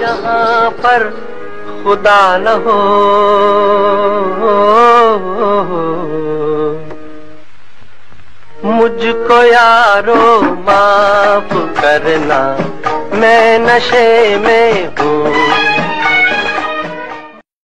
जहाँ पर खुदा न हो। मुझको यारो माफ़ करना मैं नशे में हूँ।